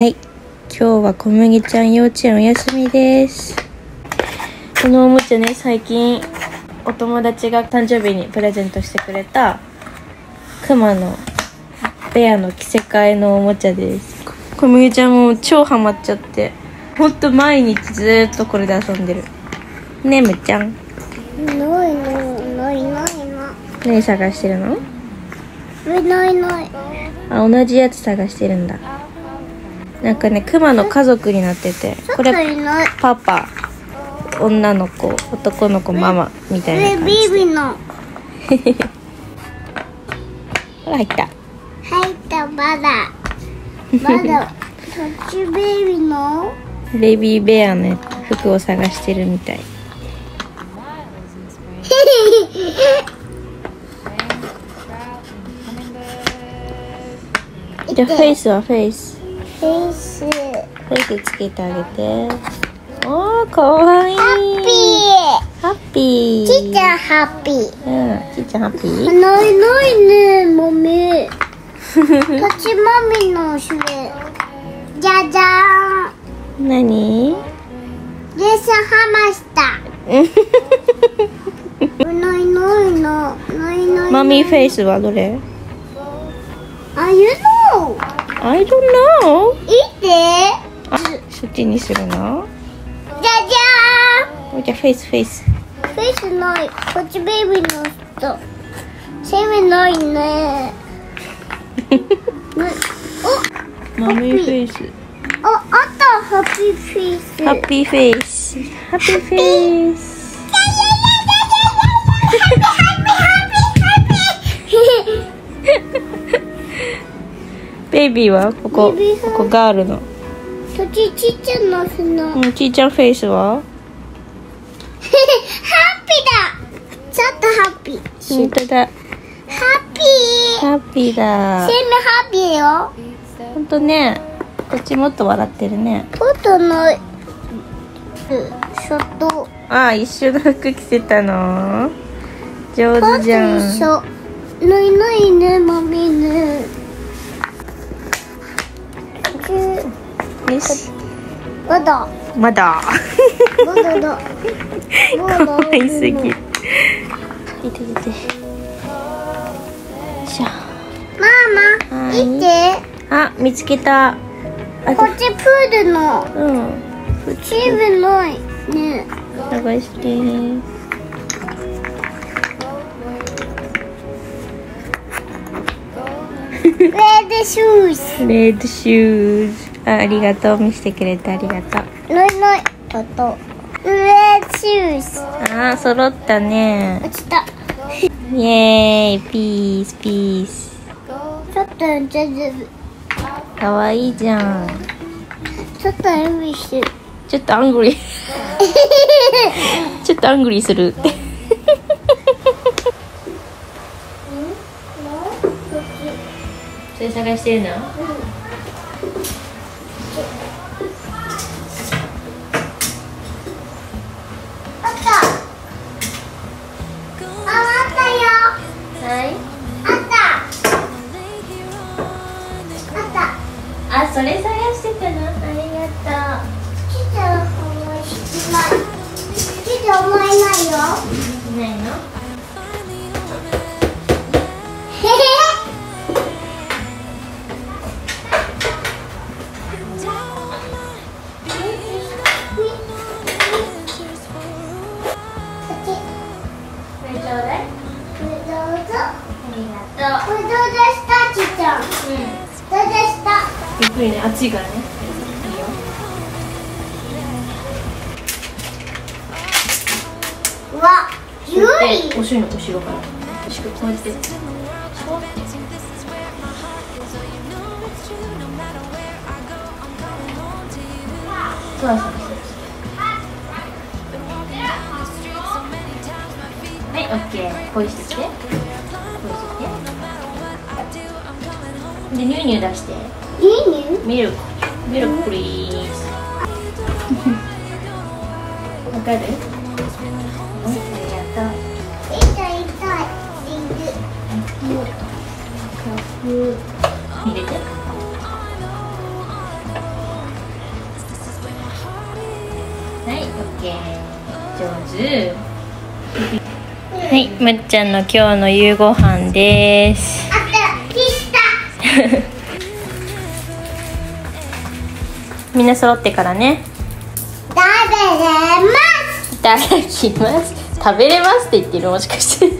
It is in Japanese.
はい。今日は小麦ちゃん幼稚園お休みです。このおもちゃね、最近お友達が誕生日にプレゼントしてくれたクマのベアの着せ替えのおもちゃです。こ小麦ちゃんも超ハマっちゃって、ほんと毎日ずーっとこれで遊んでる。ねむちゃん。ないのないないな何探してるの？えないない。あ、同じやつ探してるんだ。なんかね、クマの家族になってて、これいない。パパ女の子男の子ママみたいえな感じ。ビビの。ほら入った。入ったまだまだそっちベイビーの？ベイビーベアの服を探してるみたい。じゃあフェイスはフェイス。フェイス。フェイスつけてあげて。おーかわいい。ハッピハッピー。ーちっちゃんハッピー。うんちっちゃんハッピー。ないないねもみ立ちまみのそれはどれ？あ you know I don't know いて。あそっちにするのじゃじゃじゃあフェイスフェイスーんフェイスないこっちベイビーの人。セミないね。なマミーフェイス。あった。ハッピーフェイス。ハッピーフェイス。ハッピーフェイス ベイビーはここベイビーさん。ここガールの。そっちちっちゃなのの。うんちいちゃんフェイスは？ハッピーだ。ちょっとハッピー。本当だ。ハッピー。ハッピーだ。セミハッピーよ。本当ね。こっちもっと笑ってるね。ポトのショット。ああ一緒の服着せたの。上ポト手じゃん。一緒ないないねマミねよし。まだ。まだ。まだだ。可愛すぎ。る見て見て。しゃママはい。見て。あ見つけた。あこっちプールの。うん。チームないね。探して red shoes。Red shoes。あありがとう。見せてくれてありがとう。ないないあと。 Red shoes。あー揃ったね。落ちた。イエーイ。ピースピース。ちょっと全然かわいいじゃん。ちょっとエビしてる。ちょっと angry。ちょっと angry する。それ探してるの？あった。ああったよ。はい。あった。あった。あそれ探してたの？ありがとちっちゃな思い思いないしたゆっくりね暑いからねいいようわゆいでお尻の後ろから後ろこうやってそうそうそうはい、オッケー。ポイしてきて。ポイしてきて。で、ニューニュー出して。いいね。ミルク。ミルクプわかる？はい、むっちゃんの今日の夕ご飯です みんな揃ってからね。食べれます。いただきます。食べれますって言ってるもしかして